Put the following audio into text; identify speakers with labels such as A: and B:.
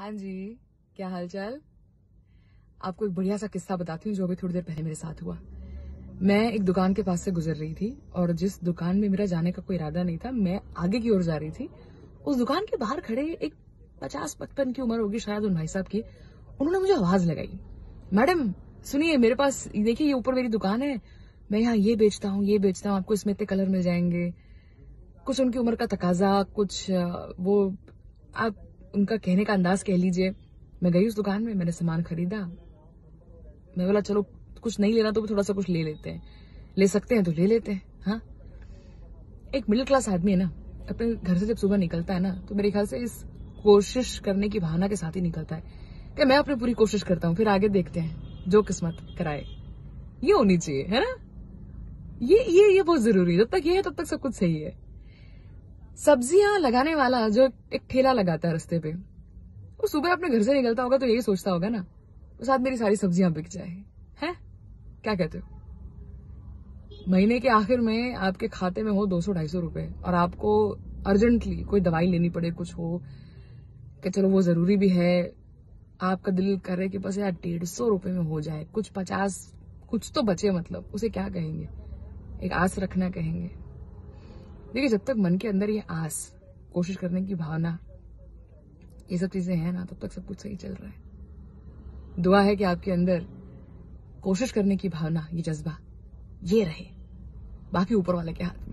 A: हाँ जी, क्या हालचाल? आपको एक बढ़िया सा किस्सा बताती हूँ जो अभी थोड़ी देर पहले मेरे साथ हुआ। मैं एक दुकान के पास से गुजर रही थी और जिस दुकान में मेरा जाने का कोई इरादा नहीं था, मैं आगे की ओर जा रही थी। उस दुकान के बाहर खड़े एक पचास पचपन की उम्र होगी शायद उन भाई साहब की, उन्होंने मुझे आवाज़ लगाई। मैडम, सुनिए, मेरे पास, देखिए, ये ऊपर मेरी दुकान है। मैं यहाँ ये बेचता हूँ, ये बेचता हूँ, आपको इसमें इतने कलर मिल जाएँगे। कुछ उनकी उम्र का तकाजा, कुछ, वो, आप उनका कहने का अंदाज कह लीजिए, मैं गई उस दुकान में, मैंने सामान खरीदा। मैं बोला, चलो, कुछ नहीं लेना तो भी थोड़ा सा कुछ ले लेते हैं। ले सकते हैं तो ले लेते हैं हाँ? एक मिडिल क्लास आदमी है ना, अपने घर से जब सुबह निकलता है ना तो मेरे ख्याल से इस कोशिश करने की भावना के साथ ही निकलता है कि मैं अपनी पूरी कोशिश करता हूँ, फिर आगे देखते हैं, जो किस्मत कराए। ये होनी चाहिए, है ना? ये ये ये बहुत ज़रूरी है, जब तक ये है, तब तक सब कुछ सही है। सब्ज़ियाँ लगाने वाला जो एक ठेला लगाता है रस्ते पे, वो सुबह अपने घर से निकलता होगा तो यही सोचता होगा ना साथ मेरी सारी सब्ज़ियाँ बिक जाए। हैं? क्या कहते हो? महीने के आखिर में आपके खाते में हो दो सौ, ढाई सौ रुपए और आपको अर्जेंटली कोई दवाई लेनी पड़े, कुछ हो, कि चलो वो ज़रूरी भी है, आपका दिल कर रहे कि बस यार डेढ़ सौ रुपए में हो जाए, कुछ पचास, कुछ तो बचे मतलब उसे क्या कहेंगे? एक आस रखना कहेंगे। देखिए, जब तक मन के अंदर ये आस, कोशिश करने की भावना, ये सब चीज़ें हैं ना, तब तक सब कुछ सही चल रहा है। दुआ है कि आपके अंदर कोशिश करने की भावना, ये जज्बा, ये रहे। बाकी ऊपर वाले के हाथ